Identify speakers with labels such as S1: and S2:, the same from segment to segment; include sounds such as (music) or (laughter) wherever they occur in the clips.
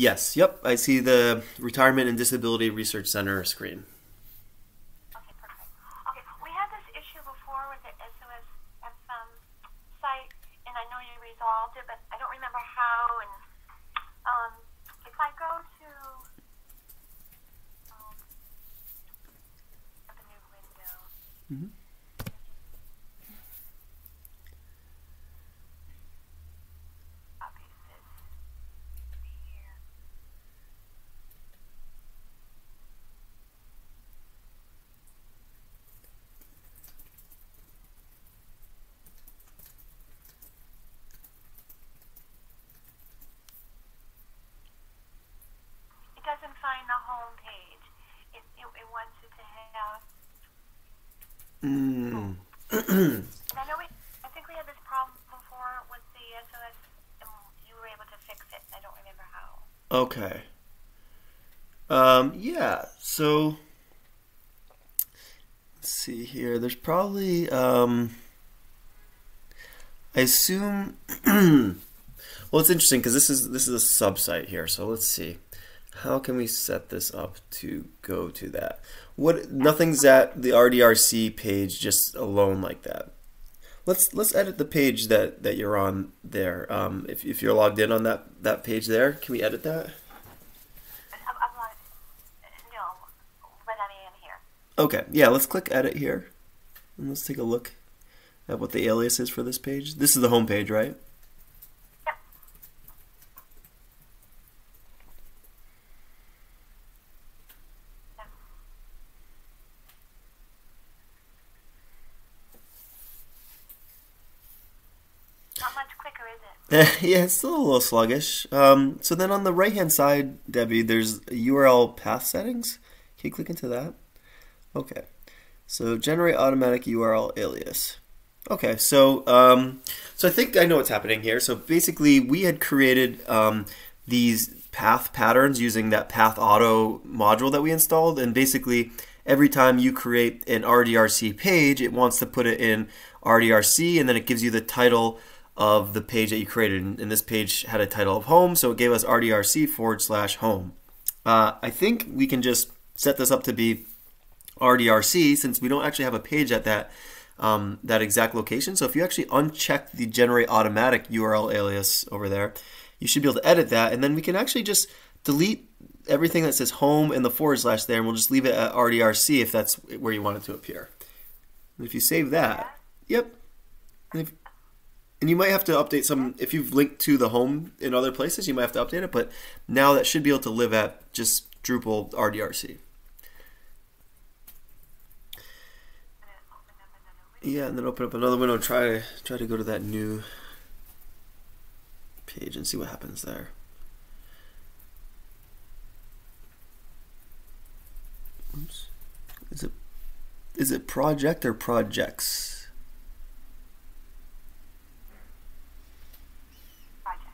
S1: Yes, yep, I see the Retirement and Disability Research Center screen.
S2: Okay, perfect. Okay, we had this issue before with the SOSF um, site, and I know you resolved it, but I don't remember how. And um, if I go to um, the new window. Copy this here. It doesn't find the home page. It, it, it wants it to have.
S1: Mm.
S2: And I know we, I think we had this problem before with the SOS, and you were able to fix it. I don't remember how.
S1: Okay. Um, yeah, so let's see here. There's probably um I assume (clears throat) well it's interesting because this is this is a sub-site here, so let's see. How can we set this up to go to that? What nothing's at the RDRC page just alone like that. Let's let's edit the page that, that you're on there. Um, if, if you're logged in on that, that page there, can we edit that?
S2: I'm, I'm not, no, but I am here.
S1: Okay, yeah, let's click edit here. And let's take a look at what the alias is for this page. This is the home page, right?
S2: Yep. Not much quicker, is it? (laughs)
S1: yeah, it's still a little sluggish. Um, so then on the right hand side, Debbie, there's URL path settings. Can you click into that? Okay. So generate automatic URL alias. Okay, so um, so I think I know what's happening here. So basically, we had created um, these path patterns using that Path Auto module that we installed, and basically every time you create an RDRC page, it wants to put it in RDRC, and then it gives you the title of the page that you created. And, this page had a title of home, so it gave us RDRC forward slash home. Uh, I think we can just set this up to be RDRC since we don't actually have a page at that um, that exact location. So if you actually uncheck the generate automatic URL alias over there, you should be able to edit that, and then we can actually just delete everything that says home and the forward slash there, and we'll just leave it at RDRC if that's where you want it to appear. And if you save that, yep. And, if, and you might have to update some if you've linked to the home in other places. You might have to update it, but now that should be able to live at just Drupal RDRC.
S2: Open up another window.
S1: Yeah, and then open up another window. Try try to go to that new page and see what happens there. Oops. Is it is it project or projects?
S2: Project.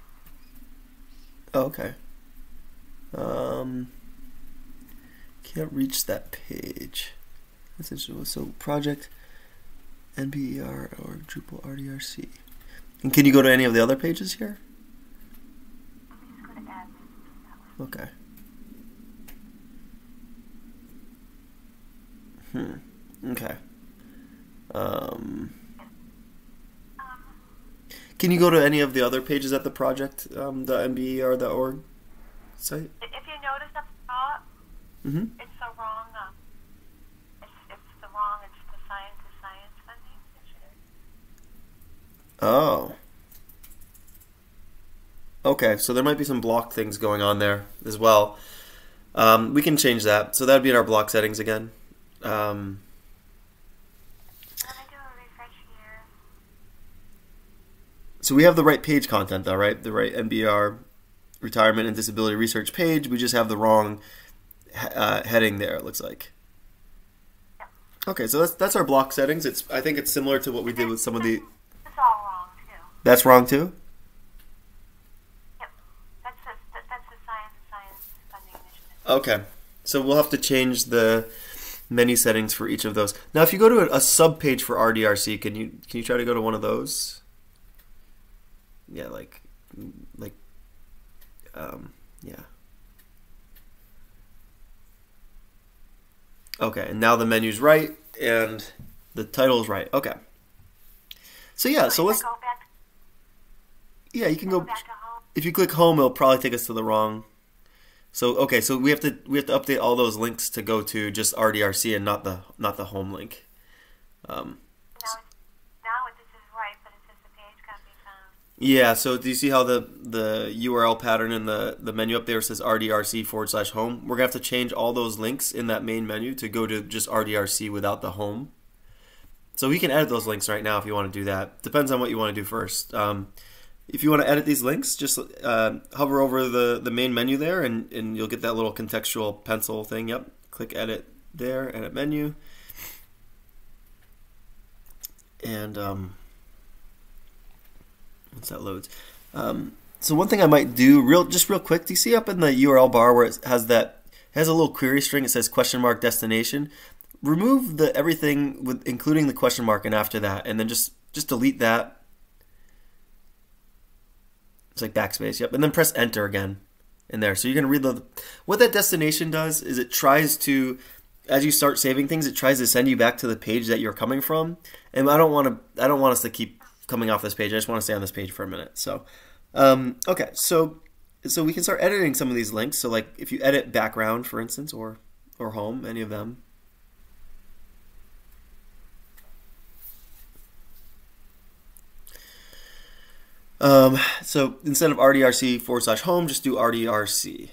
S1: Oh, okay. Um, can't reach that page. That's interesting. So project NBER or Drupal RDRC. And can you go to any of the other pages here?
S2: Let me just go to admin. That one.
S1: Okay. Hmm. Okay. Um, can you go to any of the other pages at the project, um, the NBER.org site?
S2: if you notice up top,
S1: Mm-hmm.
S2: it's the wrong, um, it's, it's the wrong, it's the science to science funding. It should-
S1: Oh. Okay, so there might be some block things going on there as well. Um, we can change that. So that would be in our block settings again. Um,
S2: Let me do a refresh here.
S1: so we have the right page content though, right? The right MBR retirement and disability research page. We just have the wrong uh, heading there. It looks like. Okay, so that's that's our block settings. It's I think it's similar to what we did with some of the. That's wrong too?
S2: Yep. That's the, that's the science, science funding initiative.
S1: Okay. So we'll have to change the menu settings for each of those. Now, if you go to a, a subpage for RDRC, can you can you try to go to one of those? Yeah, like, like, um, yeah. Okay, and now the menu's right and the title's right. Okay. So yeah, so let's
S2: go back
S1: yeah, you can
S2: go
S1: go
S2: back to home.
S1: if you click home, it'll probably take us to the wrong. So okay, so we have to we have to update all those links to go to just RDRC and not the not the home link. Um,
S2: Now, now it, this right, but it says the page can't be found.
S1: yeah, so do you see how the the URL pattern in the the menu up there says RDRC forward slash home? We're gonna have to change all those links in that main menu to go to just RDRC without the home. So we can edit those links right now if you want to do that. Depends on what you want to do first. Um, if you want to edit these links, just uh, hover over the, the main menu there and, and you'll get that little contextual pencil thing. Yep. Click edit there, edit menu. And um, once that loads. Um, so one thing I might do real just real quick, do you see up in the URL bar where it has that has a little query string, it says question mark destination. Remove the everything with including the question mark and after that, and then just just delete that it's like backspace, yep. And then press enter again in there. So you're gonna read the what that destination does is it tries to as you start saving things, it tries to send you back to the page that you're coming from. And I don't want to I don't want us to keep coming off this page. I just want to stay on this page for a minute. So um, okay, so so we can start editing some of these links. So like if you edit background, for instance, or or home, any of them. Um, so instead of RDRC forward slash home, just do RDRC.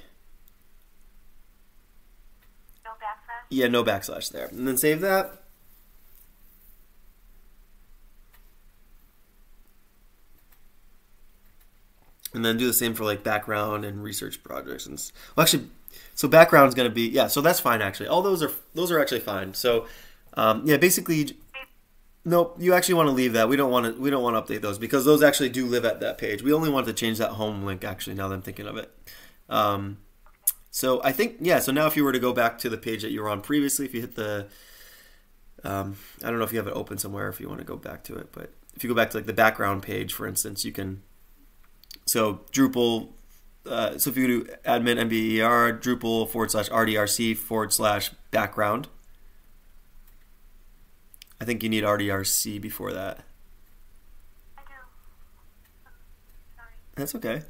S2: No backslash.
S1: Yeah, no backslash there. And then save that. And then do the same for like background and research projects and well actually so background is going to be yeah so that's fine actually all those are those are actually fine so um, yeah basically Nope, you actually want to leave that. We don't want to. We don't want to update those because those actually do live at that page. We only want to change that home link. Actually, now that I'm thinking of it. Um, so I think yeah. So now if you were to go back to the page that you were on previously, if you hit the, um, I don't know if you have it open somewhere if you want to go back to it, but if you go back to like the background page, for instance, you can. So Drupal. Uh, so if you do admin nber Drupal forward slash rdrc forward slash background. I think you need RDRC before that.
S2: I do. Sorry.
S1: That's okay.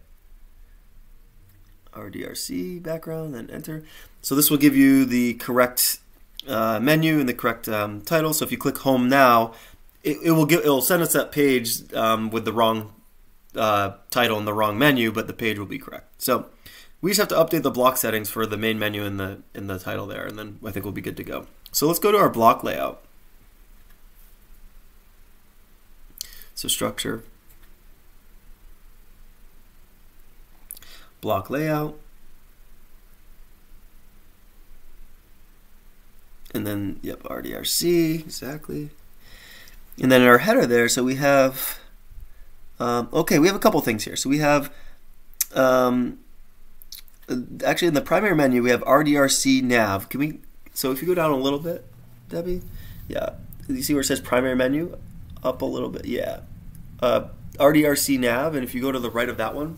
S1: RDRC background, then enter. So this will give you the correct uh, menu and the correct um, title. So if you click home now, it, it will give it will send us that page um, with the wrong uh, title and the wrong menu, but the page will be correct. So we just have to update the block settings for the main menu in the in the title there, and then I think we'll be good to go. So let's go to our block layout. So structure, block layout, and then yep RDRC exactly, and then in our header there. So we have um, okay, we have a couple things here. So we have um, actually in the primary menu we have RDRC nav. Can we? So if you go down a little bit, Debbie, yeah, you see where it says primary menu? Up a little bit, yeah. Uh, RDRC nav, and if you go to the right of that one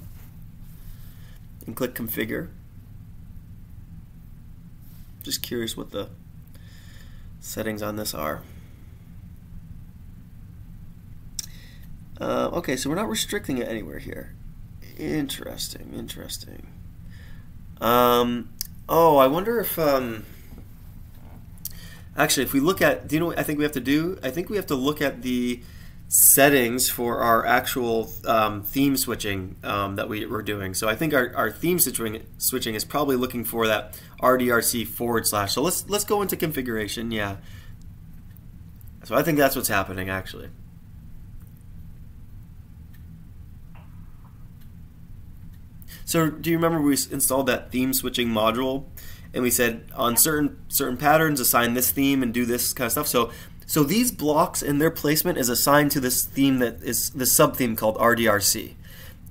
S1: and click configure, just curious what the settings on this are. Uh, okay, so we're not restricting it anywhere here. Interesting, interesting. Um, oh, I wonder if um, actually if we look at, do you know what I think we have to do? I think we have to look at the settings for our actual um, theme switching um, that we, we're doing. So I think our, our theme switching switching is probably looking for that RDRC forward slash. So let's let's go into configuration. Yeah. So I think that's what's happening actually. So do you remember we installed that theme switching module, and we said on certain certain patterns assign this theme and do this kind of stuff. So so these blocks and their placement is assigned to this theme that is the sub theme called RDRC,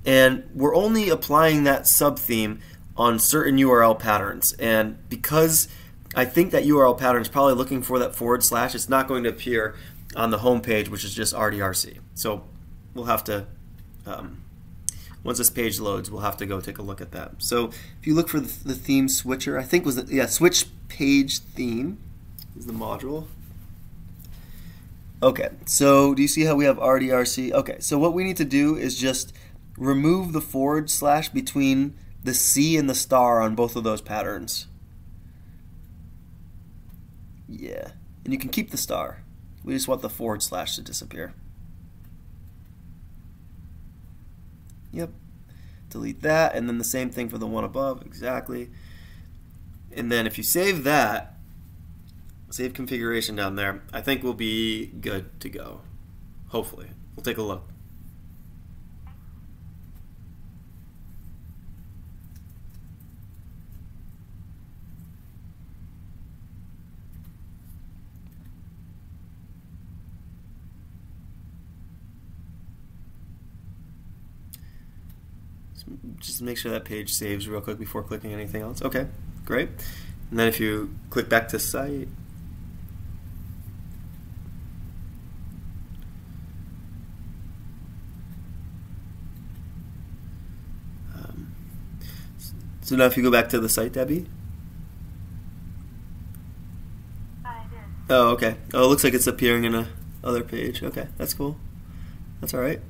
S1: and we're only applying that sub theme on certain URL patterns. And because I think that URL pattern is probably looking for that forward slash, it's not going to appear on the home page, which is just RDRC. So we'll have to. Um, once this page loads, we'll have to go take a look at that. So if you look for the, the theme switcher, I think was the, yeah switch page theme. is the module. Okay, so do you see how we have RDRC? Okay, so what we need to do is just remove the forward slash between the C and the star on both of those patterns. Yeah, and you can keep the star. We just want the forward slash to disappear. Delete that, and then the same thing for the one above, exactly. And then if you save that, save configuration down there, I think we'll be good to go. Hopefully. We'll take a look. Just make sure that page saves real quick before clicking anything else. Okay, great. And then if you click back to site, um, so now if you go back to the site, Debbie.
S2: I did.
S1: Oh, okay. Oh, it looks like it's appearing in a other page. Okay, that's cool. That's all right.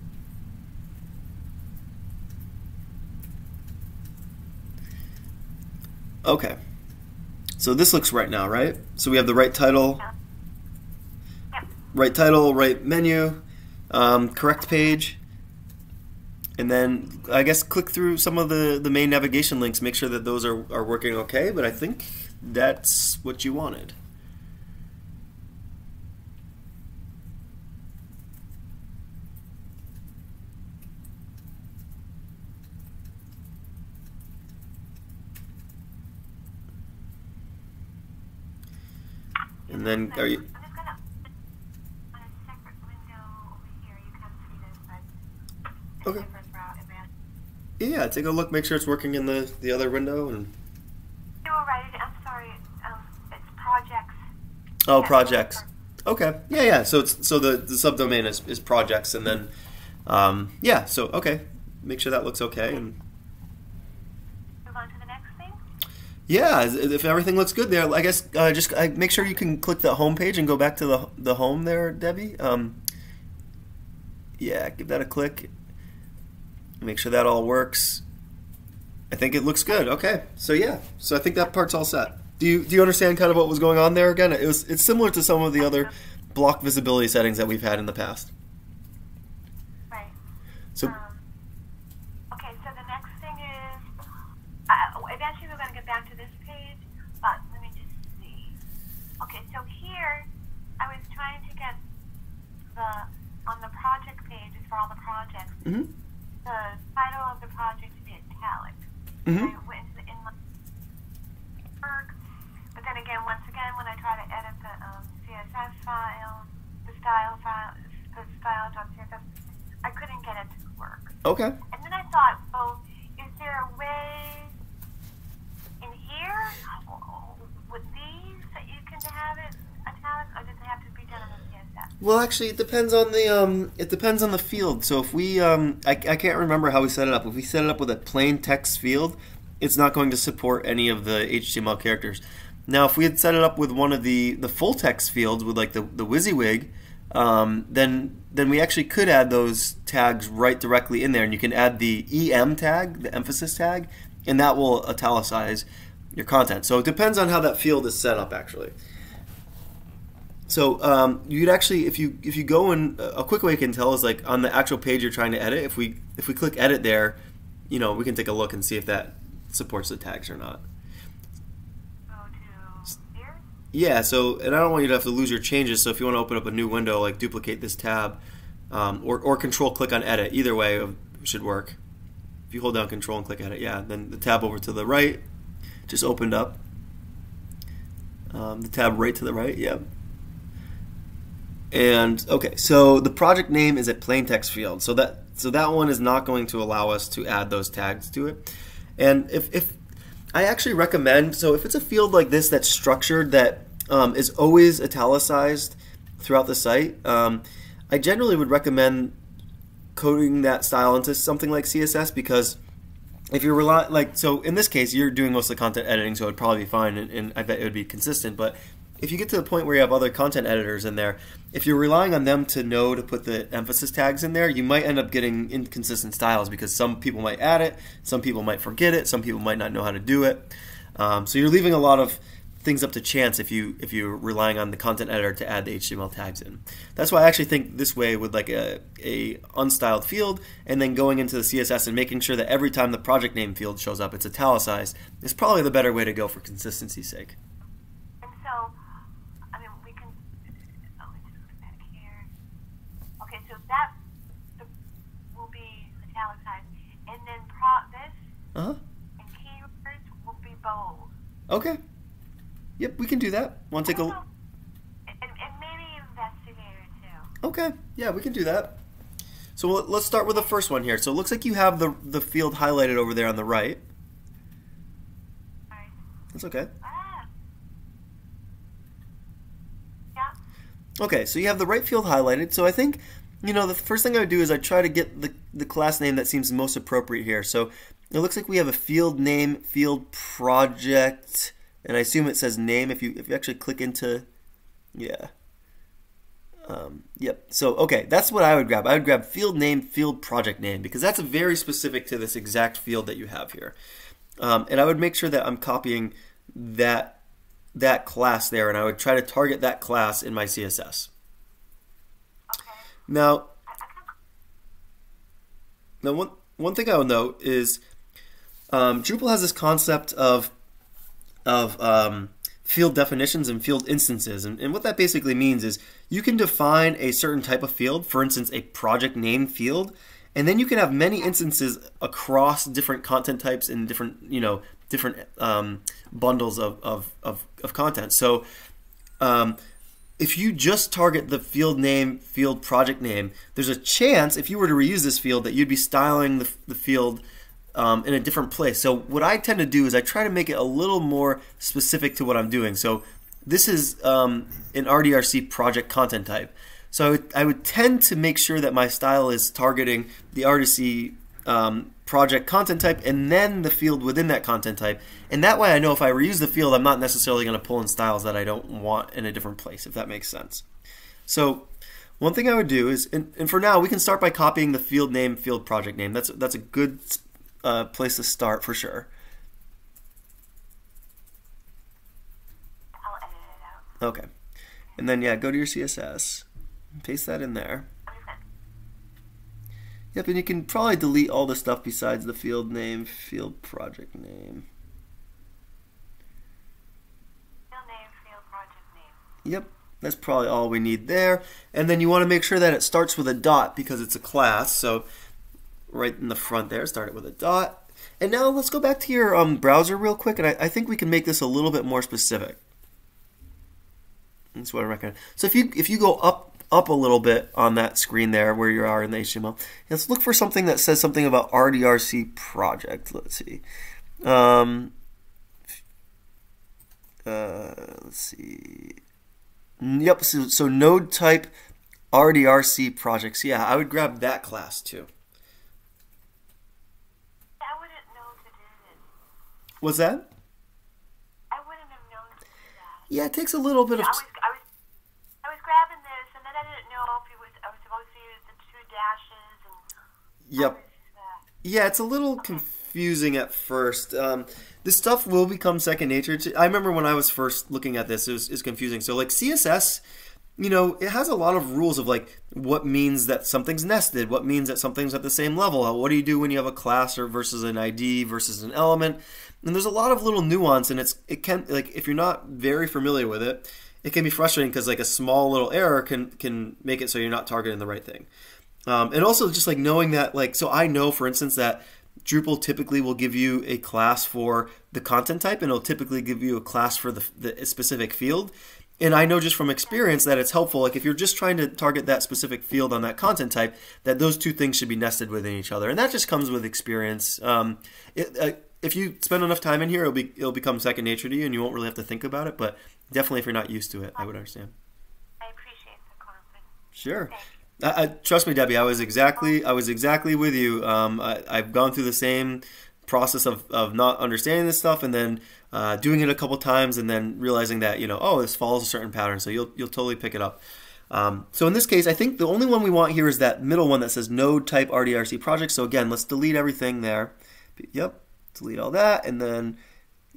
S1: Okay. So this looks right now, right? So we have the right title,
S2: Yeah.
S1: Right title, right menu, um, correct page, and then I guess click through some of the, the main navigation links, make sure that those are, are working okay, but I think that's what you wanted. And then are you
S2: I'm just gonna on a separate window over here. You can see this, but it's
S1: Okay.
S2: a different route. advanced.
S1: Yeah, take a look, make sure it's working in the, the other window and
S2: right. I'm sorry. Um, it's projects.
S1: Oh, projects. Okay. Yeah, yeah. So it's so the, the subdomain is, is projects and then um, yeah, so okay. Make sure that looks okay and
S2: Move on to the next thing.
S1: Yeah, if everything looks good there, I guess uh, just uh, make sure you can click the home page and go back to the the home there, Debbie. Um, yeah, give that a click. Make sure that all works. I think it looks good. Okay, so yeah, so I think that part's all set. Do you do you understand kind of what was going on there? Again, it was it's similar to some of the other block visibility settings that we've had in the past.
S2: Right.
S1: So
S2: Um, okay, so the next thing is, uh, eventually we're going to get back to this page, but let me just see. Okay, so here, I was trying to get the, on the project pages for all the projects,
S1: hmm
S2: the title of the project to be italic.
S1: hmm
S2: I went the inline work, but then again, once again, when I try to edit the um, CSS file, the style file, the style.css, I couldn't get it to work.
S1: okay.
S2: And then I thought, well, is there a way in here with these that you can have it italic, or does it have to be done on the CSS?
S1: Well, actually, it depends on the um, it depends on the field. So if we um, I, I can't remember how we set it up. If we set it up with a plain text field, it's not going to support any of the HTML characters. Now, if we had set it up with one of the the full text fields with like the the WYSIWYG, um, then then we actually could add those tags right directly in there, and you can add the em tag, the emphasis tag, and that will italicize your content. So it depends on how that field is set up, actually. So um, you'd actually, if you if you go in, a quick way you can tell is like on the actual page you're trying to edit. If we if we click edit there, you know we can take a look and see if that supports the tags or not. Yeah. So and I don't want you to have to lose your changes. So if you want to open up a new window, like duplicate this tab, um, or or control click on edit. Either way should work. If you hold down control and click edit, yeah, then the tab over to the right just opened up. Um, the tab right to the right, yeah. And okay, so the project name is a plain text field. So that so that one is not going to allow us to add those tags to it. And if, if I actually recommend, so if it's a field like this that's structured that um, is always italicized throughout the site, um, I generally would recommend coding that style into something like CSS because if you're rely like so in this case you're doing most of the content editing so it'd probably be fine and, and I bet it would be consistent but if you get to the point where you have other content editors in there, if you're relying on them to know to put the emphasis tags in there, you might end up getting inconsistent styles because some people might add it, some people might forget it, some people might not know how to do it. Um, so you're leaving a lot of things up to chance if you if you're relying on the content editor to add the HTML tags in. That's why I actually think this way with like a, a unstyled field and then going into the CSS and making sure that every time the project name field shows up it's italicized is probably the better way to go for consistency's sake.
S2: And so, I mean, we can. Oh, let's just go back here. Okay, so that the, will be italicized, and then pro this
S1: Uh-huh.
S2: and keywords will be bold.
S1: Okay. Yep, we can do that. Want to take a
S2: and, and maybe investigator too.
S1: Okay, yeah, we can do that. So let- let's start with the first one here. So it looks like you have the the field highlighted over there on the right.
S2: Alright.
S1: That's okay.
S2: Ah. Yeah.
S1: Okay, so you have the right field highlighted. So I think, you know, the first thing I would do is I try to get the, the class name that seems most appropriate here. So it looks like we have a field name, field project, and I assume it says name if you if you actually click into, yeah. Um, yep. So okay, that's what I would grab. I would grab field name, field project name because that's very specific to this exact field that you have here. Um, and I would make sure that I'm copying that that class there, and I would try to target that class in my CSS.
S2: Okay.
S1: Now,
S2: I, I can,
S1: now one one thing I will note is um, Drupal has this concept of of um, field definitions and field instances, and, and what that basically means is you can define a certain type of field, for instance, a project name field, and then you can have many instances across different content types and different you know different um, bundles of, of, of, of content. So um, if you just target the field name, field project name, there's a chance if you were to reuse this field that you'd be styling the, the field um, in a different place. So what I tend to do is I try to make it a little more specific to what I'm doing. So this is um, an RDRC project content type. So I would, I would tend to make sure that my style is targeting the RDRC um, project content type and then the field within that content type. And that way I know if I reuse the field, I'm not necessarily going to pull in styles that I don't want in a different place, if that makes sense. So one thing I would do is, and, and for now, we can start by copying the field name, field project name. That's that's a good uh, place to start for sure.
S2: I'll edit it out.
S1: Okay, and then yeah, go to your CSS, paste that in there.
S2: I'm just gonna,
S1: Yep, and you can probably delete all the stuff besides the field name, field project name.
S2: field name, field project name.
S1: Yep, that's probably all we need there. And then you want to make sure that it starts with a dot because it's a class. So right in the front there, start it with a dot. And now let's go back to your um, browser real quick, and I, I think we can make this a little bit more specific. That's what I recommend. So if you if you go up up a little bit on that screen there where you are in the HTML, let's look for something that says something about RDRC project. Let's see. Um, uh, let's see. Yep. So, so node type RDRC projects. Yeah, I would grab that class too.
S2: I wouldn't know to do
S1: Was that?
S2: I wouldn't have known to do that.
S1: Yeah, it takes a little bit of.
S2: I was, I was, I was grabbing this, and then I didn't know if it was. I was supposed to use the two dashes and.
S1: Yep.
S2: others, uh,
S1: Yeah, it's a little confusing at first. Um, this stuff will become second nature. To, I remember when I was first looking at this, it was, it was confusing. So, like CSS, you know, it has a lot of rules of like what means that something's nested, what means that something's at the same level. What do you do when you have a class or versus an ID versus an element? And there's a lot of little nuance, and it's it can like if you're not very familiar with it, it can be frustrating because like a small little error can can make it so you're not targeting the right thing. Um, and also just like knowing that like so I know for instance that Drupal typically will give you a class for the content type and it'll typically give you a class for the, the specific field. And I know just from experience that it's helpful. Like if you're just trying to target that specific field on that content type, that those two things should be nested within each other, and that just comes with experience. Um, it, uh, if you spend enough time in here, it'll be it'll become second nature to you, and you won't really have to think about it. But definitely, if you're not used to it, I would understand.
S2: I appreciate the confidence.
S1: Sure. I, I, trust me, Debbie. I was exactly I was exactly with you. Um, I, I've gone through the same process of, of not understanding this stuff and then uh, doing it a couple times and then realizing that you know oh this follows a certain pattern so you'll you'll totally pick it up. Um, so in this case I think the only one we want here is that middle one that says node type RDRC project. So again let's delete everything there. Yep delete all that and then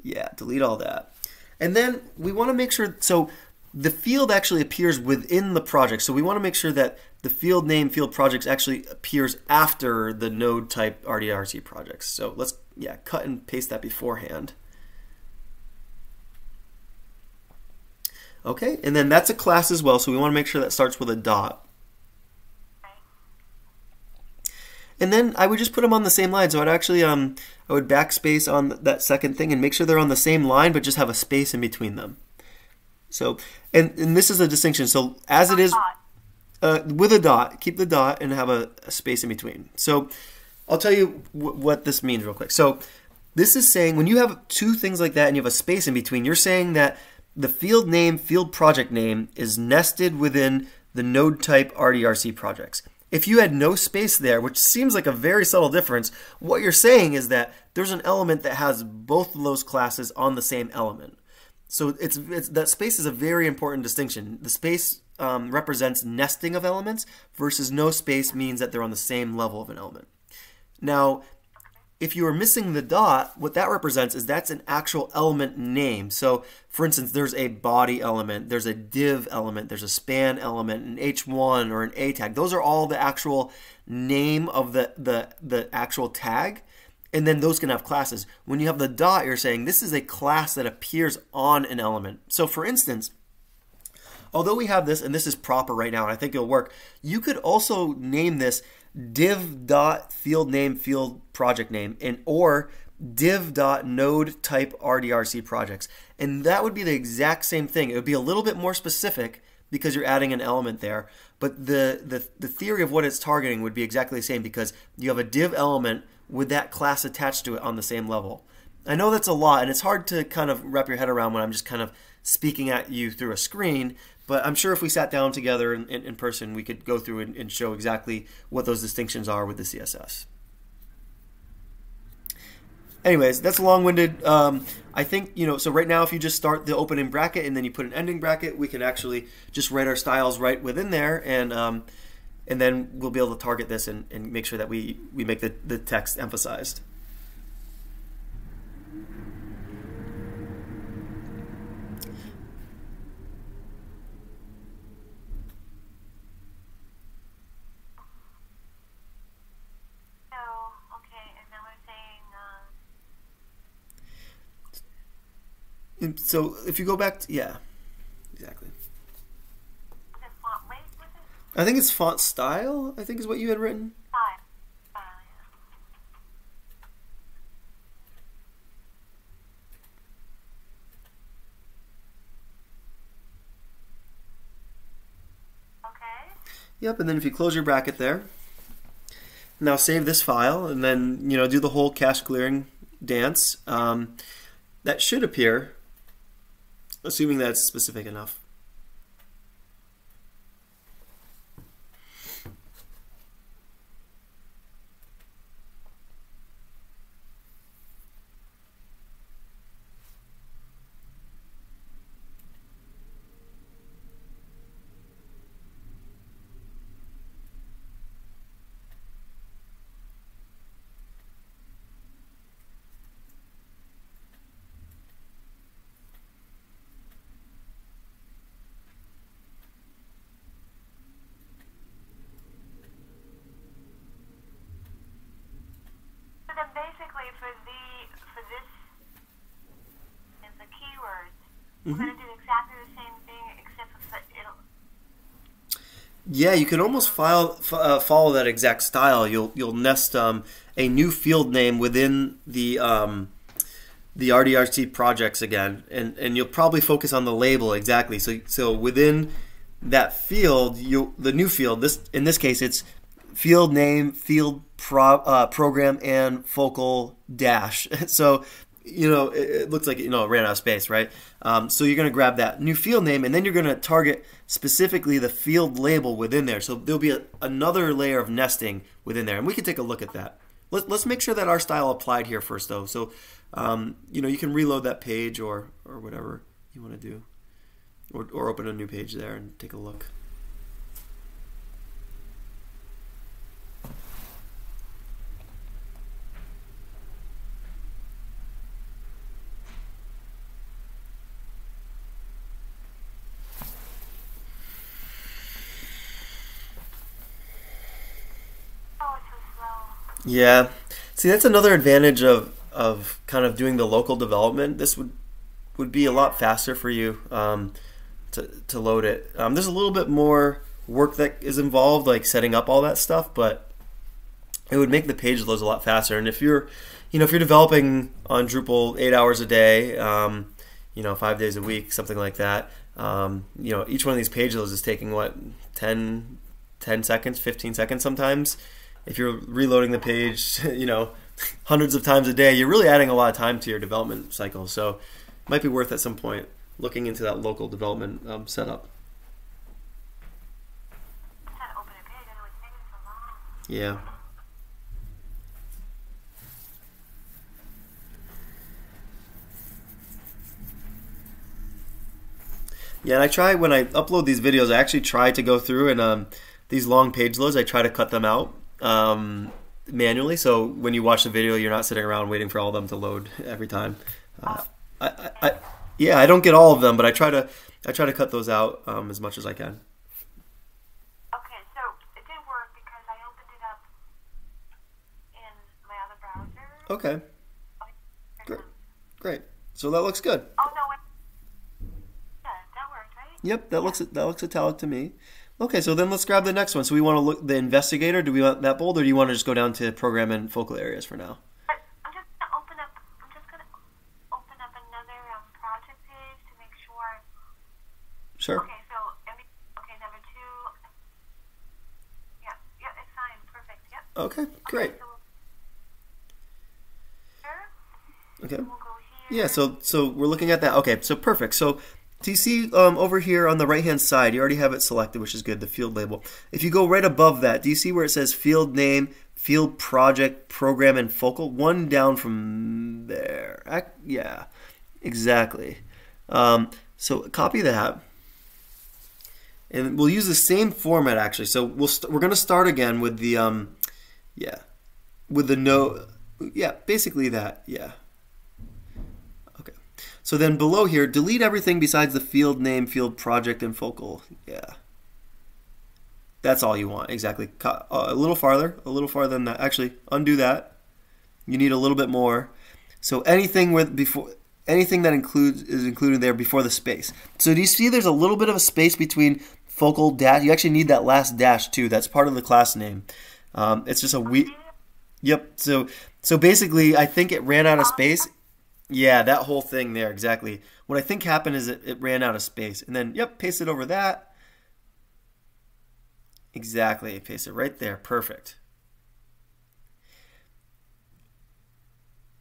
S1: yeah delete all that. And then we want to make sure so the field actually appears within the project. So we want to make sure that the field name field projects actually appears after the node type RDRC projects. So let's yeah cut and paste that beforehand Okay, and then that's a class as well, so we want to make sure that starts with a dot. And then I would just put them on the same line. So I'd actually, um, I would backspace on that second thing and make sure they're on the same line, but just have a space in between them. So, and, and this is a distinction. So as it is, uh, with a dot, keep the dot and have a, a space in between. So I'll tell you what this means real quick. So this is saying when you have two things like that and you have a space in between, you're saying that the field name, field project name is nested within the node type RDRC projects. If you had no space there, which seems like a very subtle difference, what you're saying is that there's an element that has both of those classes on the same element. So it's, it's that space is a very important distinction. The space um, represents nesting of elements versus no space means that they're on the same level of an element. Now, if you are missing the dot, what that represents is that's an actual element name. So for instance, there's a body element, there's a div element, there's a span element, an H1 or an A tag. Those are all the actual name of the, the, the actual tag. And then those can have classes. When you have the dot, you're saying this is a class that appears on an element. So for instance, although we have this, and this is proper right now, and I think it'll work, you could also name this div dot field name field project name and or div dot node type RDRC projects. And that would be the exact same thing. It would be a little bit more specific because you're adding an element there. But the, the, the theory of what it's targeting would be exactly the same because you have a div element with that class attached to it on the same level. I know that's a lot and it's hard to kind of wrap your head around when I'm just kind of speaking at you through a screen, but I'm sure if we sat down together in, in, in person, we could go through and, and show exactly what those distinctions are with the CSS. Anyways, that's a long-winded. Um, I think, you know, so right now if you just start the opening bracket and then you put an ending bracket, we can actually just write our styles right within there and um, and then we'll be able to target this and, and make sure that we, we make the, the text emphasized. And so if you go back to, yeah, exactly. I think it's font style, I think is what you had written. Okay. Yep, and then if you close your bracket there, now save this file, and then you know do the whole cache clearing dance. Um, that should appear assuming that's specific enough.
S2: for the for this is the keywords. Mm-hmm. We're going to do exactly the same thing, except for it'll.
S1: Yeah, you can almost file, uh, follow that exact style. You'll you'll nest um, a new field name within the um, the RDRC projects again, and and you'll probably focus on the label exactly. So so within that field, you the new field. This in this case, it's field name, field pro, uh, program, and focal dash. (laughs) so, you know, it, it, looks like, you know, it ran out of space, right? Um, so you're going to grab that new field name, and then you're going to target specifically the field label within there. So there'll be a, another layer of nesting within there, and we can take a look at that Let, let's make sure that our style applied here first, though. So, um, you know, you can reload that page or or whatever you want to do, or or open a new page there and take a look. Yeah. See, that's another advantage of of kind of doing the local development. This would would be a lot faster for you um, to to load it. Um, there's a little bit more work that is involved, like setting up all that stuff, but it would make the page loads a lot faster. And if you're, you know, if you're developing on Drupal eight hours a day, um, you know, five days a week, something like that, um, you know, each one of these page loads is taking what 10, 10 seconds, 15 seconds sometimes. If you're reloading the page, (laughs) you know, hundreds of times a day, you're really adding a lot of time to your development cycle. So, it might be worth at some point looking into that local development um, setup. Yeah. Yeah, and I try when I upload these videos. I actually try to go through and um, these long page loads. I try to cut them out um, manually, so when you watch the video, you're not sitting around waiting for all of them to load every time. Uh, I, I, I, yeah, I don't get all of them, but I try to I try to cut those out um, as much as I can.
S2: Okay, so it did work because I opened it up in my other browser.
S1: Okay,
S2: Here it
S1: Great. great. So that looks good.
S2: Oh no. Yeah, that worked, right?
S1: Yep, that looks that looks italic to me. Okay, so then let's grab the next one. So we want to look the investigator. Do we want that bold, or do you want to just go down to program and focal areas for now?
S2: I'm just gonna open up. I'm just gonna open up another um, project page to make sure.
S1: Sure.
S2: Okay, so okay, number two. Yeah, yeah, it's fine, perfect. Yep.
S1: Okay, great.
S2: Okay, so here,
S1: Okay.
S2: we'll go here.
S1: Yeah, so so we're looking at that. Okay, so perfect. So do you see um, over here on the right hand side, you already have it selected, which is good, the field label. If you go right above that, do you see where it says field name, field project, program, and focal? One down from there. Ac- Yeah, exactly. Um, so copy that. And we'll use the same format actually. So we'll we're going to start again with the um, yeah, with the no, yeah, basically that, yeah. So then below here, delete everything besides the field name, field project, and focal. Yeah. That's all you want, exactly. Uh, a little farther, a little farther than that. Actually, undo that. You need a little bit more. So anything with before anything that includes is included there before the space. So do you see there's a little bit of a space between focal dash? You actually need that last dash too. That's part of the class name. Um, it's just a we. Yep. So so basically, I think it ran out of space. Yeah, that whole thing there exactly. What I think happened is it, it ran out of space, and then yep, paste it over that. Exactly, paste it right there. Perfect.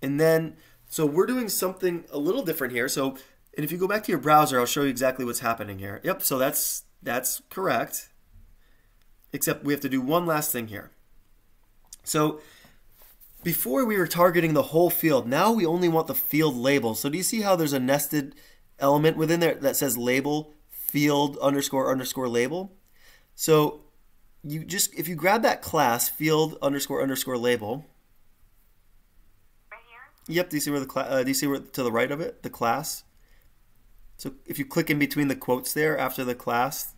S1: And then, so we're doing something a little different here. So, and if you go back to your browser, I'll show you exactly what's happening here. Yep. So that's that's correct. Except we have to do one last thing here. So before we were targeting the whole field. Now we only want the field label. So do you see how there's a nested element within there that says label field underscore underscore label? So you just if you grab that class field underscore underscore label.
S2: Right here?
S1: Yep. Do you see where the cla- uh, do you see where to the right of it the class? So if you click in between the quotes there after the class,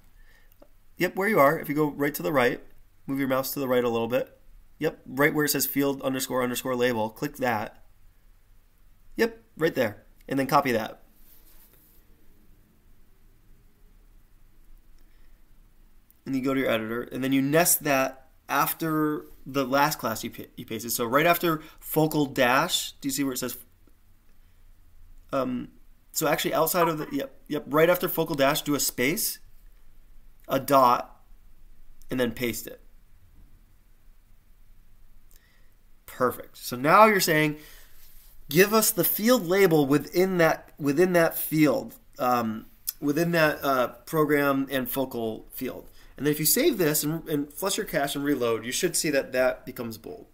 S1: yep, where you are. If you go right to the right, move your mouse to the right a little bit. Yep, right where it says field underscore underscore label, click that. Yep, right there. And then copy that. And you go to your editor, and then you nest that after the last class you, you pasted. So right after focal dash, do you see where it says? Um, so actually outside of the yep yep right after focal dash, do a space, a dot, and then paste it. Perfect. So now you're saying, give us the field label within that within that field, um, within that uh, program and focal field. And then if you save this and, and flush your cache and reload, you should see that that becomes bold.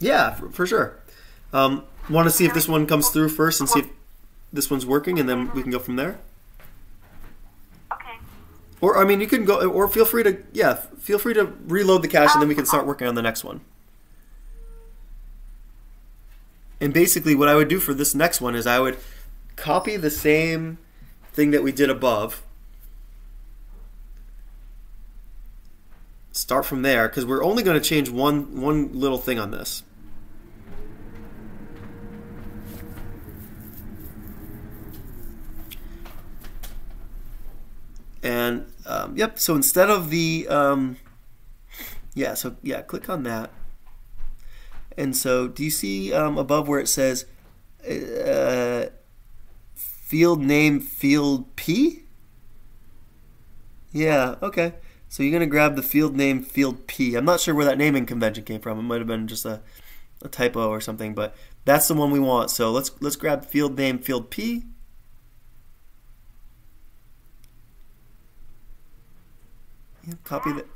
S1: Yeah, for, for sure. Um, Want to see if this one comes through first and see if this one's working, and then we can go from there. Or I mean, you can go, or feel free to yeah, feel free to reload the cache, and then we can start oh. working on the next one. And basically, what I would do for this next one is I would copy the same thing that we did above. Start from there because we're only going to change one one little thing on this. And um, yep, so instead of the um, yeah, so yeah, click on that. And so, do you see um, above where it says uh, field name field P? Yeah, okay. So you're gonna grab the field name field P. I'm not sure where that naming convention came from. It might have been just a, a typo or something, but that's the one we want. So let's let's grab field name field P. Yep, copy that.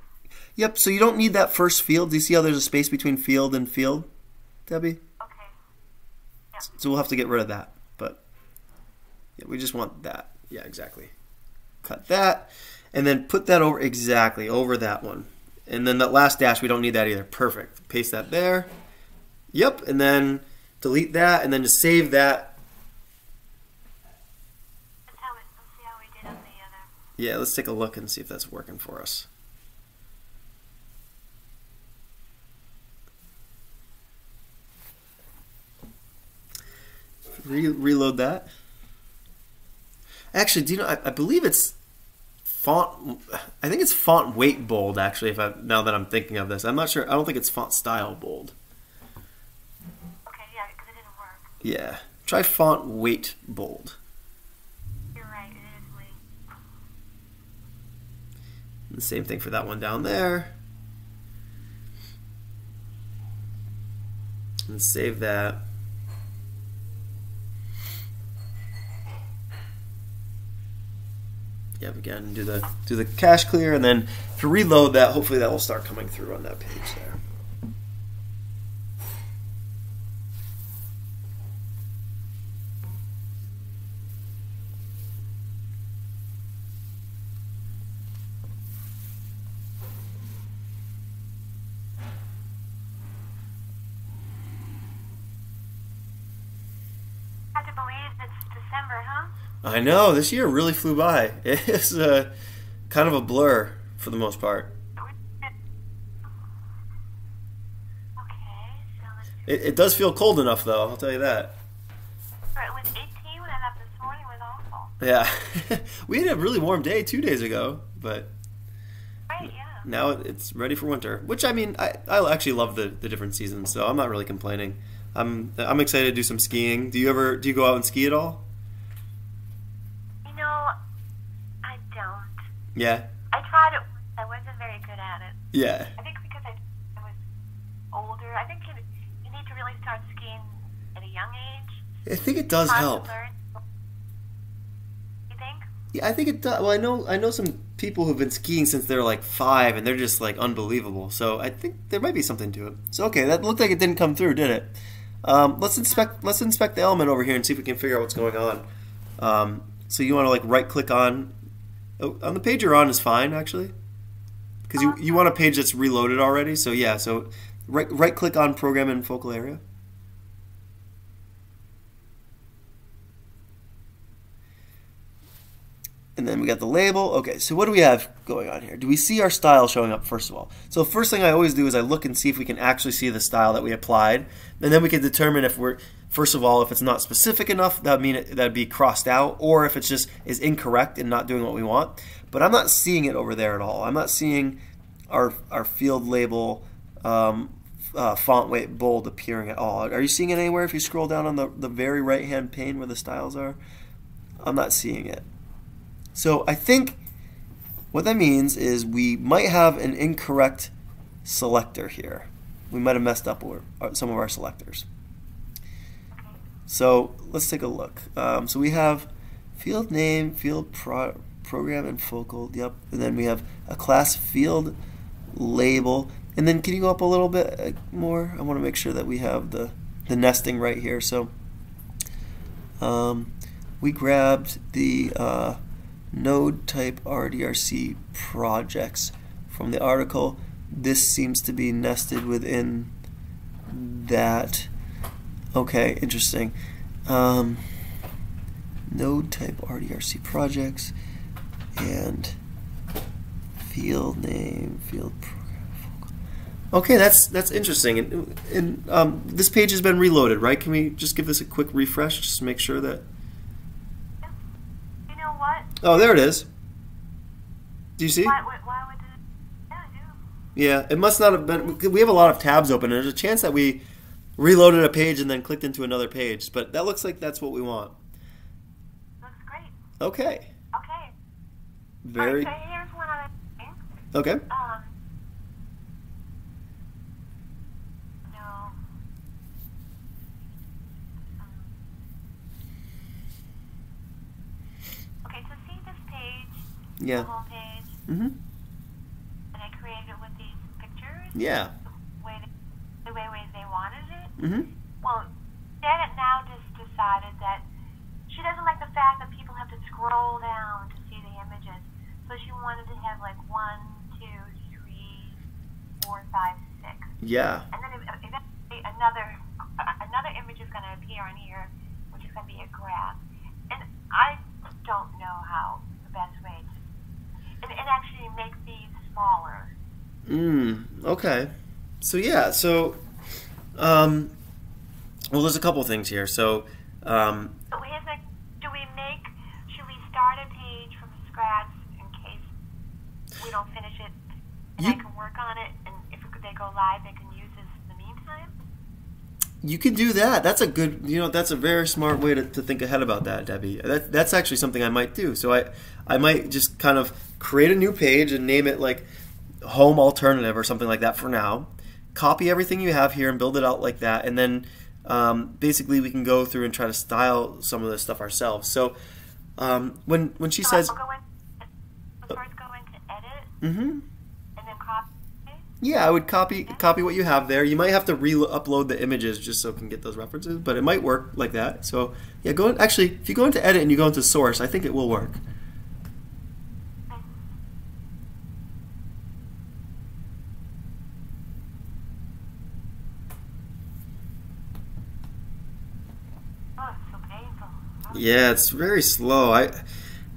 S1: Yep, so you don't need that first field. Do you see how there's a space between field and field, Debbie?
S2: Okay.
S1: So we'll have to get rid of that. But yeah, we just want that. Yeah, exactly. Cut that. And then put that over exactly over that one. And then that last dash, we don't need that either. Perfect. Paste that there. Yep. And then delete that and then just save that.
S2: Let's, how it, let's see how we did on the other.
S1: Yeah, let's take a look and see if that's working for us. Re- reload that. Actually, do you know? I, I believe it's font. I think it's font weight bold. Actually, if I now that I'm thinking of this, I'm not sure. I don't think it's font style bold.
S2: Okay, yeah, because it didn't work.
S1: Yeah, try font weight bold.
S2: You're right, it is late.
S1: The same thing for that one down there. And save that. Yep, again, do the do the cache clear, and then to reload that, hopefully that will start coming through on that page there.
S2: Hard to believe it's December, huh?
S1: I know this year really flew by. (laughs) It's uh, kind of a blur for the most part.
S2: Okay, so let's do
S1: It, it does feel cold enough, though. I'll tell you that.
S2: It was 18 when I left this morning. It was awful.
S1: Yeah, (laughs) we had a really warm day two days ago, but
S2: Right, yeah.
S1: now it's ready for winter. Which I mean, I, I actually love the, the different seasons, so I'm not really complaining. I'm I'm excited to do some skiing. Do you ever do you go out and ski at all?
S2: You know, I don't.
S1: Yeah,
S2: I tried it. I wasn't very good at it.
S1: yeah,
S2: I think because I, I was older. I think you, you need to really start skiing at a young age.
S1: I think it does help.
S2: You think?
S1: Yeah, I think it does. Well, I know I know some people who've been skiing since they're like five, and they're just like unbelievable. So I think there might be something to it. So okay, that looked like it didn't come through, did it? Um, let's inspect let's inspect the element over here and see if we can figure out what's going on. Um, so you want to like right click on oh, on the page you're on is fine actually, because you you want a page that's reloaded already. So yeah, so right right click on program in focal area. And then we got the label. Okay, so what do we have going on here? Do we see our style showing up first of all? So first thing I always do is I look and see if we can actually see the style that we applied, and then we can determine if we're first of all if it's not specific enough, that mean it, that'd be crossed out, or if it's just is incorrect and not doing what we want. But I'm not seeing it over there at all. I'm not seeing our our field label um, uh, font weight bold appearing at all. Are you seeing it anywhere? If you scroll down on the the very right hand pane where the styles are, I'm not seeing it. So I think what that means is we might have an incorrect selector here. We might have messed up our- some of our selectors. So let's take a look. Um, so we have field name, field pro- program, and focal. Yep. And then we have a class field label. And then can you go up a little bit uh, more? I want to make sure that we have the, the nesting right here. So um, we grabbed the uh, node type RDRC projects from the article. This seems to be nested within that. Okay, interesting. Um, node type RDRC projects and field name, field program. Okay, that's that's interesting. And, and um, this page has been reloaded, right? Can we just give this a quick refresh just to make sure that?
S2: What?
S1: Oh, there it is. Do you see?
S2: Why, why, why would it? Yeah.
S1: Yeah, it must not have been. We have a lot of tabs open. There's a chance that we reloaded a page and then clicked into another page, but that looks like that's what we want.
S2: Looks great.
S1: Okay.
S2: Okay.
S1: Very.
S2: Right, so here's one other thing.
S1: Okay.
S2: Um. No. Um, Okay, so see this page,
S1: Yeah.
S2: the home page,
S1: Mhm.
S2: and I created it with these pictures.
S1: Yeah.
S2: The way they, the way, way they wanted it.
S1: Mhm.
S2: Well, Janet now just decided that she doesn't like the fact that people have to scroll down to see the images. So she wanted to have like one, two, three, four, five, six,
S1: Yeah.
S2: and then eventually another another image is going to appear on here, which is going to be a graph. And I don't know how the best way to and, and actually make these smaller.
S1: Mm. Okay. So yeah. So, um, well, there's a couple things here. So, um,
S2: So here's a, do we make, should we start a page from scratch in case we don't finish it? And I
S1: You-
S2: can work on it, and if they go live, they can use this in the meantime?
S1: You could do that. That's a good, you know, that's a very smart way to, to think ahead about that, Debbie. That, that's actually something I might do. So I, I might just kind of create a new page and name it like home alternative or something like that for now. Copy everything you have here and build it out like that. And then um, basically we can go through and try to style some of this stuff ourselves. So um, when, when she
S2: So
S1: says,
S2: in, I'll first go into edit,
S1: mm-hmm,
S2: and then copy.
S1: Yeah, I would copy copy what you have there. You might have to re-upload the images just so it can get those references, but it might work like that. So yeah, go actually if you go into edit and you go into source, I think it will work.
S2: Oh, it's so painful. Oh,
S1: Yeah, it's very slow. I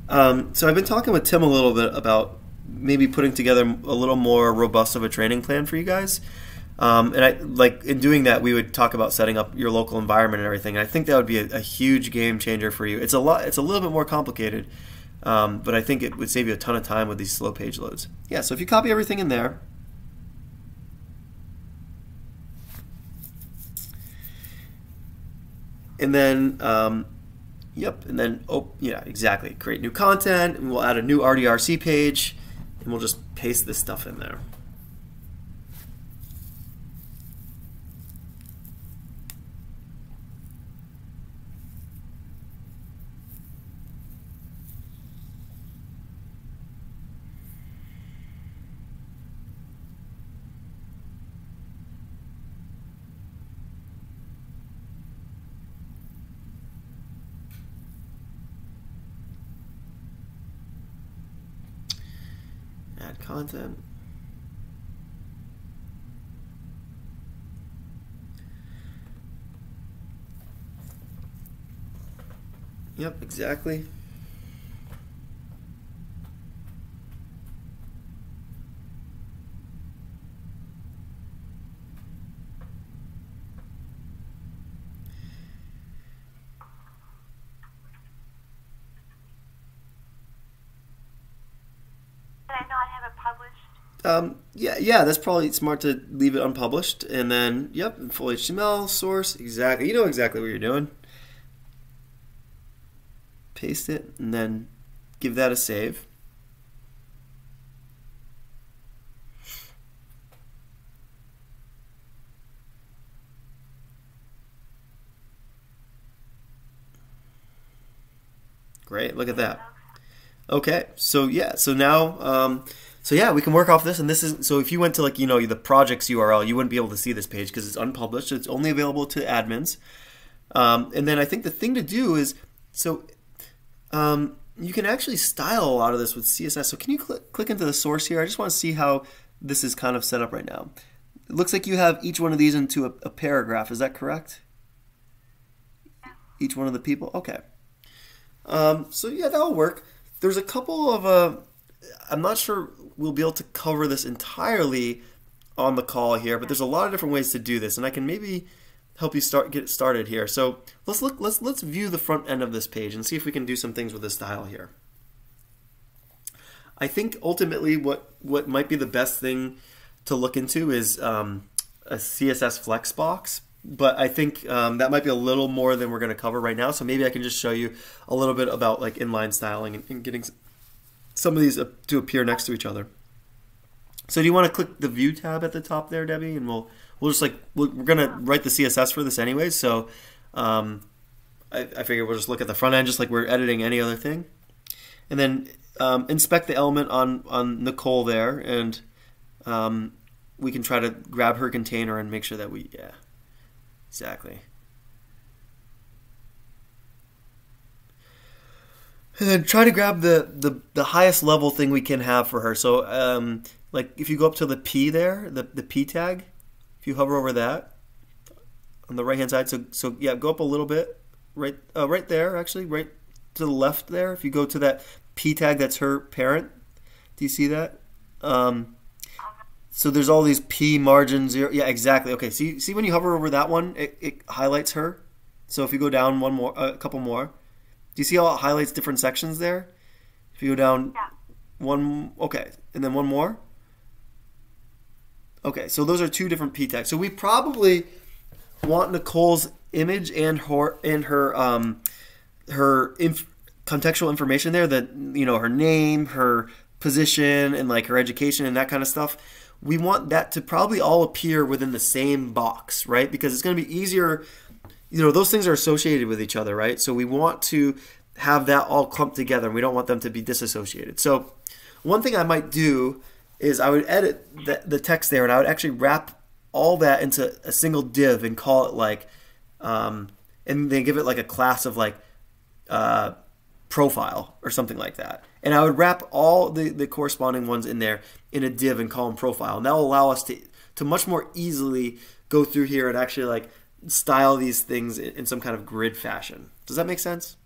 S1: um, so I've been talking with Tim a little bit about maybe putting together a little more robust of a training plan for you guys. Um, and I like in doing that, we would talk about setting up your local environment and everything. And I think that would be a, a huge game changer for you. It's a lot. It's a little bit more complicated, um, but I think it would save you a ton of time with these slow page loads. Yeah. So if you copy everything in there, and then um, Yep, and then oh yeah, exactly. Create new content, and we'll add a new RDRC page, and we'll just paste this stuff in there. Add content. Yep, exactly.
S2: Did I not have it published?
S1: Um, yeah, yeah, that's probably smart to leave it unpublished, and then yep, full HTML source, exactly. You know exactly what you're doing. Paste it, and then give that a save. Great, look at that. Okay, so yeah, so now um, so yeah, we can work off this, and this is so if you went to like you know the projects URL, you wouldn't be able to see this page because it's unpublished. It's only available to admins. Um, and then I think the thing to do is so um, you can actually style a lot of this with CSS. So can you click click into the source here? I just want to see how this is kind of set up right now. It looks like you have each one of these into a, a paragraph. Is that correct? Each one of the people. Okay. Um, so yeah, that'll work. There's a couple of uh, I'm not sure we'll be able to cover this entirely on the call here, but there's a lot of different ways to do this, and I can maybe help you start get started here. So let's look let's let's view the front end of this page and see if we can do some things with the style here. I think ultimately what what might be the best thing to look into is um, a CSS Flexbox, but I think um, that might be a little more than we're going to cover right now. So maybe I can just show you a little bit about like inline styling and, and getting some of these to appear next to each other. So do you want to click the View tab at the top there, Debbie, and we'll we'll just like we're gonna write the CSS for this anyway. So um, I, I figure we'll just look at the front end just like we're editing any other thing, and then um, inspect the element on on Nicole there, and um, we can try to grab her container and make sure that we yeah exactly. And then try to grab the, the, the highest level thing we can have for her. So, um, like if you go up to the P there, the, the P tag, if you hover over that on the right hand side, so so yeah, go up a little bit, right uh, right there actually, right to the left there. If you go to that P tag, that's her parent. Do you see that? Um, so there's all these P margin zero. Yeah, exactly. Okay, see see when you hover over that one, it, it highlights her. So if you go down one more, a couple more, do you see how it highlights different sections there? If you go down
S2: Yeah.
S1: one, okay, and then one more. Okay, so those are two different p tags. So we probably want Nicole's image and her and her um, her inf- contextual information there. That you know her name, her position, and like her education and that kind of stuff. We want that to probably all appear within the same box, right? Because it's going to be easier. You know, those things are associated with each other, right? So we want to have that all clumped together, and we don't want them to be disassociated. So one thing I might do is I would edit the, the text there and I would actually wrap all that into a single div and call it like, um, and then give it like a class of like uh, profile or something like that. And I would wrap all the, the corresponding ones in there in a div and call them profile. And that will allow us to, to much more easily go through here and actually like style these things in, some kind of grid fashion. Does that make sense?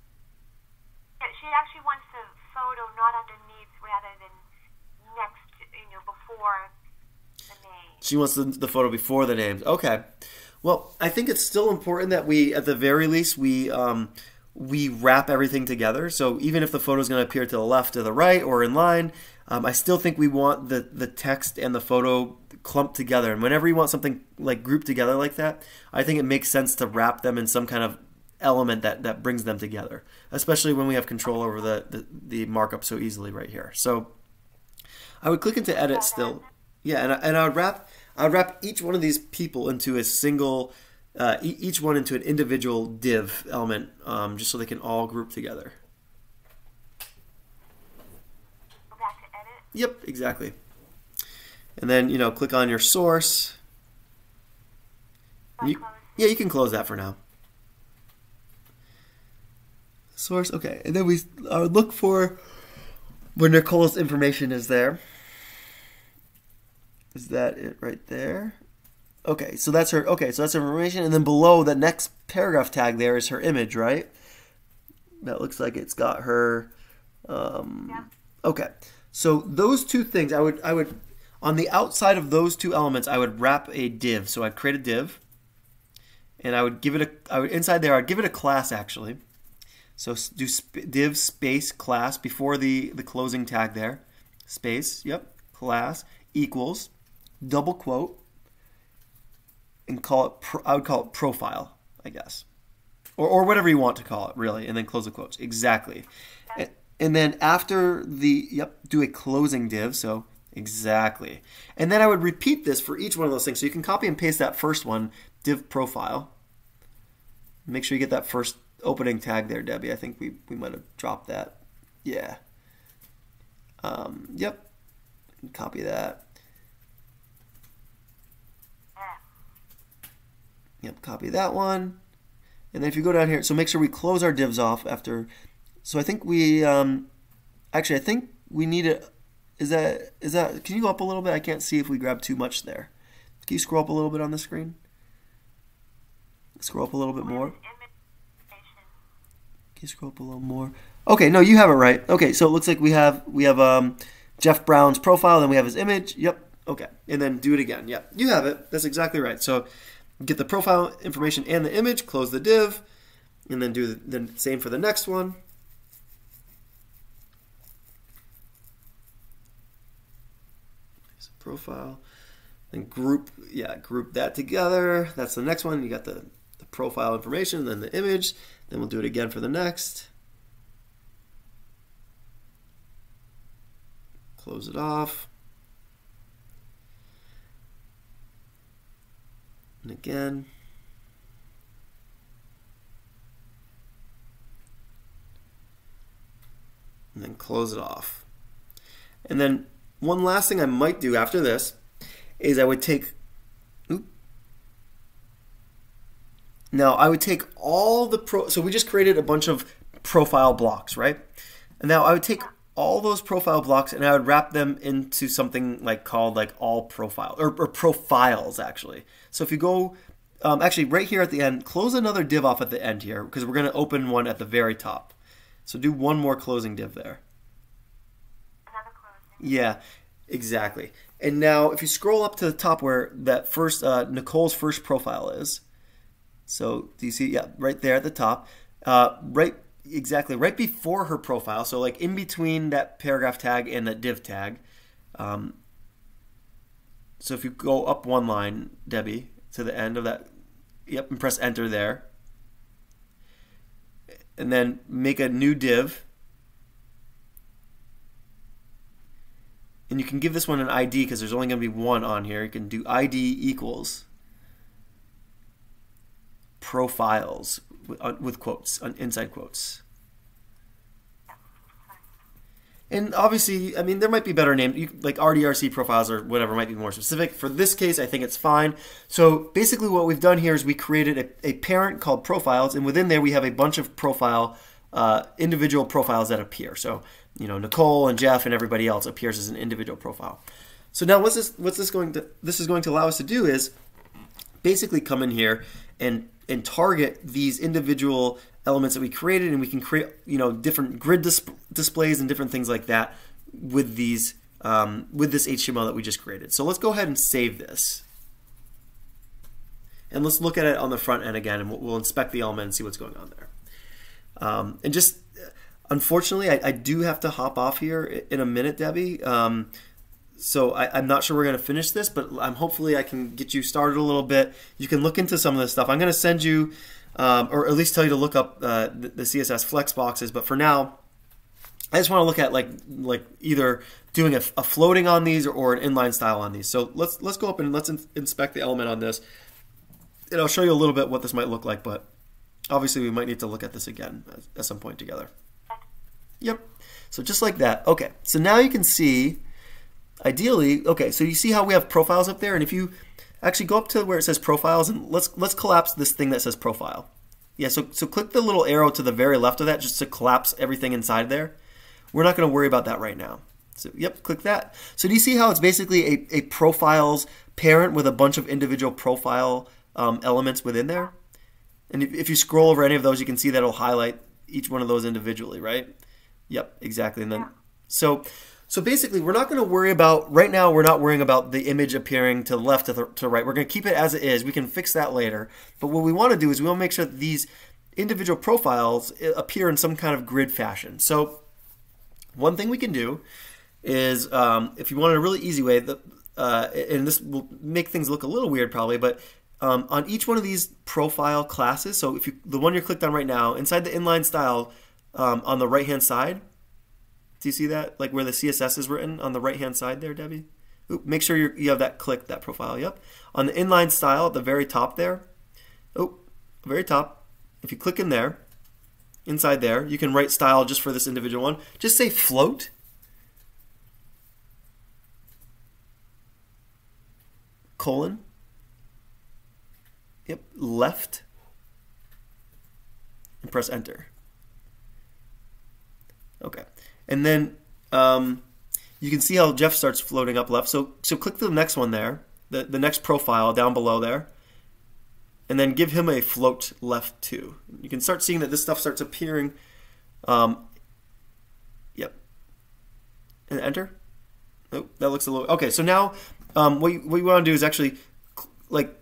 S2: Yeah, She actually wants the photo not underneath rather than next, you know, before the name.
S1: She wants the, the photo before the names. Okay. Well, I think it's still important that we, at the very least, we um, we wrap everything together. So even if the photo is going to appear to the left, to the right, or in line, um, I still think we want the the text and the photo clumped together. And whenever you want something like grouped together like that, I think it makes sense to wrap them in some kind of element that, that brings them together, especially when we have control over the, the, the markup so easily right here. So I would click into edit still. Yeah, and I, and I would wrap I would wrap each one of these people into a single, uh, e- each one into an individual div element, um, just so they can all group together.
S2: To.
S1: Yep, exactly. And then you know, click on your source. You- yeah, you can close that for now. Source, okay, and then we would look for where Nicole's information is there. Is that it right there? Okay, so that's her. Okay, so that's her information, and then below the next paragraph tag there is her image, right? That looks like it's got her. Um,
S2: Yeah.
S1: Okay, so those two things, I would, I would, on the outside of those two elements, I would wrap a div. So I'd create a div, and I would give it a, I would inside there, I'd give it a class actually. So do sp- div space class before the the closing tag there, space. Yep, class equals double quote, and call it. Pro, I would call it profile, I guess, or or whatever you want to call it, really, and then close the quotes exactly. And, and then after the yep, do a closing div. So exactly, and then I would repeat this for each one of those things. So you can copy and paste that first one, div profile. Make sure you get that first opening tag there, Debbie. I think we, we might have dropped that. Yeah. Um, yep. Copy that. Yep, copy that one. And then if you go down here, so make sure we close our divs off after. So I think we, um, actually, I think we need a, is that, is that, can you go up a little bit? I can't see if we grab too much there. Can you scroll up a little bit on the screen? Scroll up a little bit more. Can you scroll up a little more? Okay, no, you have it right. Okay, so it looks like we have, we have, um, Jeff Brown's profile, then we have his image. Yep. Okay. And then do it again. Yep. You have it. That's exactly right. So get the profile information and the image, close the div, and then do the, same for the next one. Profile, then group, yeah, group that together. That's the next one. You got the, the profile information, then the image. Then we'll do it again for the next. Close it off. And again. And then close it off. And then one last thing I might do after this is I would take oop, now I would take all the pro so we just created a bunch of profile blocks, right? And now I would take all those profile blocks and I would wrap them into something like called like all profile or, or profiles actually. So if you go um, actually right here at the end, close another div off at the end here because we're going to open one at the very top. So do one more closing div there. Yeah, exactly. And now if you scroll up to the top where that first uh, Nicole's first profile is, so do you see? Yeah, right there at the top. Uh, right exactly right before her profile, so like in between that paragraph tag and that div tag. Um, so if you go up one line, Debbie, to the end of that, yep, and press enter there. And then make a new div. And you can give this one an ID because there's only going to be one on here. You can do ID equals profiles with, uh, with quotes, inside quotes. And obviously, I mean, there might be better names, like RDRC profiles or whatever might be more specific. For this case, I think it's fine. So basically, what we've done here is we created a, a parent called profiles, and within there we have a bunch of profile, uh, individual profiles that appear. So you know, Nicole and Jeff and everybody else appears as an individual profile. So now, what's this? What's this going to? This is going to allow us to do is basically come in here and and target these individual elements that we created and we can create you know different grid dis displays and different things like that with these um, with this HTML that we just created. So let's go ahead and save this. And let's look at it on the front end again and we'll inspect the element and see what's going on there. Um, and just unfortunately, I, I, do have to hop off here in a minute, Debbie. Um, so I, am not sure we're going to finish this, but I'm hopefully I can get you started a little bit. You can look into some of this stuff. I'm going to send you um, or at least tell you to look up uh, the, the, CSS flex boxes. But for now, I just want to look at like like either doing a, a floating on these or, or, an inline style on these. So let's let's go up and let's in, inspect the element on this, and I'll show you a little bit what this might look like. But obviously, we might need to look at this again at, some point together. Yep. So just like that. Okay. So now you can see, ideally, okay. So you see how we have profiles up there, and if you Actually, go up to where it says profiles and let's let's collapse this thing that says profile. Yeah, so so click the little arrow to the very left of that just to collapse everything inside there. We're not going to worry about that right now. So yep, click that. So do you see how it's basically a, a profiles parent with a bunch of individual profile um, elements within there? And if, if you scroll over any of those, you can see that it'll highlight each one of those individually, right? Yep, exactly. And then so so basically, we're not going to worry about, right now, we're not worrying about the image appearing to the left to the to right. We're going to keep it as it is. We can fix that later. But what we want to do is we want to make sure that these individual profiles uh, appear in some kind of grid fashion. So one thing we can do is, um, if you want a really easy way, the, uh, and this will make things look a little weird probably, but um, on each one of these profile classes, so if you the one you're clicked on right now, inside the inline style um, on the right hand side, do you see that? Like where the CSS is written on the right hand side there, Debbie? Oop, make sure you have that clicked, that profile. Yep. On the inline style at the very top there. Oh, very top. If you click in there, inside there, you can write style just for this individual one. Just say float. colon. Yep, left. And press enter. Okay. And then um, you can see how Jeff starts floating up left. So so click the next one there, the, the next profile down below there. And then give him a float left too. You can start seeing that this stuff starts appearing. Um, yep. And enter. Oh, that looks a little. Okay, so now um, what, you, what you want to do is actually, like,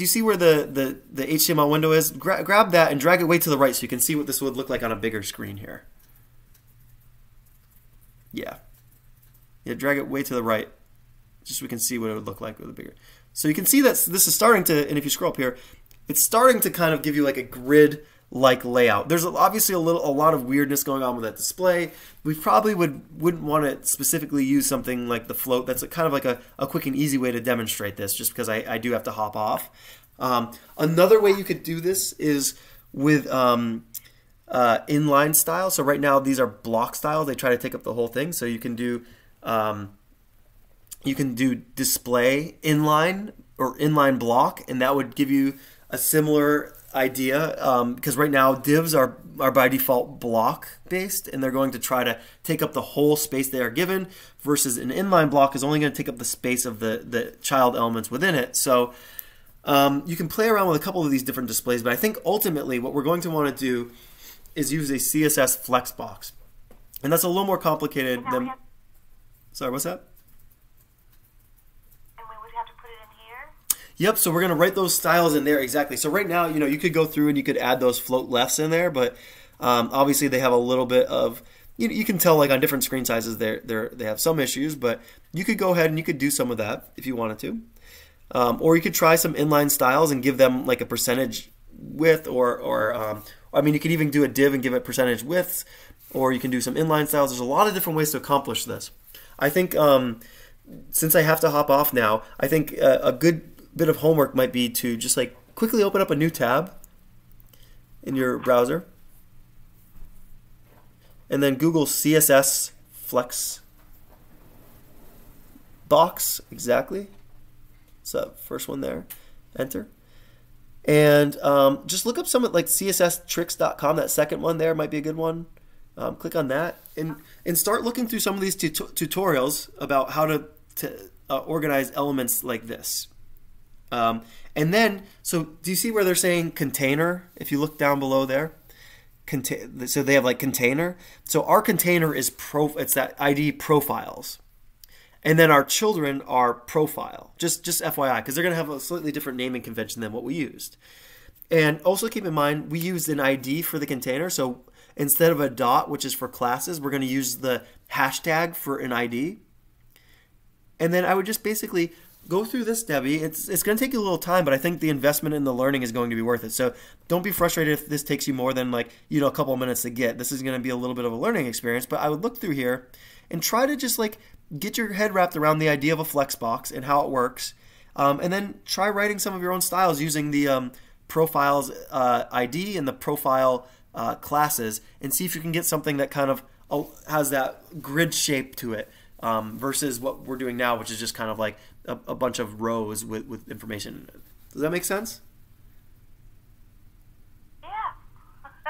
S1: do you see where the, the, the HTML window is? Gra grab that and drag it way to the right so you can see what this would look like on a bigger screen here. Yeah. Yeah, drag it way to the right, just so we can see what it would look like with a bigger. So you can see that this is starting to, and if you scroll up here, it's starting to kind of give you like a grid like layout. There's obviously a little a lot of weirdness going on with that display. We probably would wouldn't want to specifically use something like the float. That's a, kind of like a, a quick and easy way to demonstrate this, just because I, I do have to hop off. Um, another way you could do this is with um, uh, inline style. So right now these are block style. They try to take up the whole thing. So you can do um, you can do display inline or inline block, and that would give you a similar idea because um, right now divs are, are by default block based and they're going to try to take up the whole space they are given versus an inline block is only going to take up the space of the, the child elements within it. So um, you can play around with a couple of these different displays, but I think ultimately what we're going to want to do is use a CSS flexbox. And that's a little more complicated than... Sorry, what's that? Yep, so we're going to write those styles in there exactly. So right now, you know, you could go through and you could add those float lefts in there, but um, obviously they have a little bit of, you, you can tell like on different screen sizes they're, they're, they have some issues, but you could go ahead and you could do some of that if you wanted to. Um, or you could try some inline styles and give them like a percentage width or, or um, I mean, you could even do a div and give it percentage widths, or you can do some inline styles. There's a lot of different ways to accomplish this. I think um, since I have to hop off now, I think uh, a good bit of homework might be to just like quickly open up a new tab in your browser and then Google CSS Flex box exactly. So first one there, enter. And um, just look up some like CSStricks.com. That second one there might be a good one. Um, click on that and and start looking through some of these tut tutorials about how to to uh, organize elements like this. Um, and then, so do you see where they're saying container? If you look down below there, so they have like container. So our container is pro. It's that ID profiles, and then our children are profile. Just just FYI, because they're going to have a slightly different naming convention than what we used. And also keep in mind, we used an ID for the container. So instead of a dot, which is for classes, we're going to use the hashtag for an ID. And then I would just basically go through this, Debbie. It's it's going to take you a little time, but I think the investment in the learning is going to be worth it. So don't be frustrated if this takes you more than like you know a couple of minutes to get. This is going to be a little bit of a learning experience, but I would look through here and try to just like get your head wrapped around the idea of a flexbox and how it works, um, and then try writing some of your own styles using the um, profiles uh, ID and the profile uh, classes, and see if you can get something that kind of uh, has that grid shape to it. Um, versus what we're doing now, which is just kind of like a, a bunch of rows with, with information. Does that make sense?
S2: Yeah. (laughs)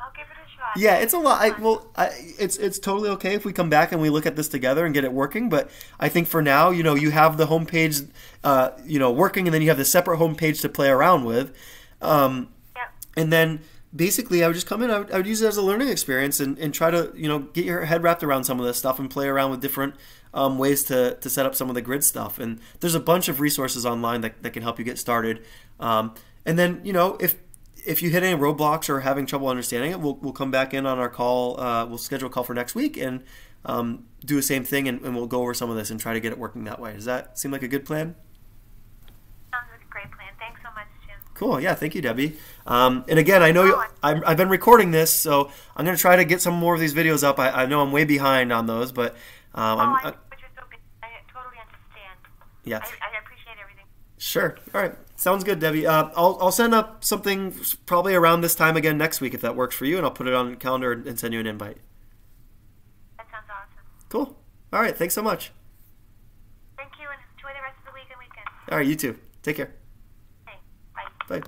S2: I'll give it a shot.
S1: Yeah, it's a lot. I, well, I, it's it's totally okay if we come back and we look at this together and get it working. But I think for now, you know, you have the homepage, uh, you know, working, and then you have the separate homepage to play around with. Um,
S2: yep.
S1: And then basically, I would just come in. I would, I would use it as a learning experience and, and try to you know get your head wrapped around some of this stuff and play around with different um, ways to, to set up some of the grid stuff. And there's a bunch of resources online that, that can help you get started. Um, and then, you know, if if you hit any roadblocks or having trouble understanding it, we'll, we'll come back in on our call. Uh, we'll schedule a call for next week and um, do the same thing, and, and, we'll go over some of this and try to get it working that way. Does that seem like a good plan?
S2: Sounds like a great plan. Thanks so much, Jim.
S1: Cool. Yeah. Thank you, Debbie. Um, and again, I know you, i have been recording this, so I'm going to try to get some more of these videos up. I, I know I'm way behind on those, but um,
S2: oh,
S1: I,
S2: I totally understand.
S1: Yeah.
S2: I, I, appreciate everything.
S1: Sure. All right. Sounds good, Debbie. Uh, I'll, I'll send up something probably around this time again next week if that works for you, and I'll put it on the calendar and send you an invite.
S2: That sounds awesome.
S1: Cool. All right. Thanks so much.
S2: Thank you, and enjoy the rest of the week and weekend.
S1: All right, you too. Take care.
S2: Okay, bye.
S1: Bye.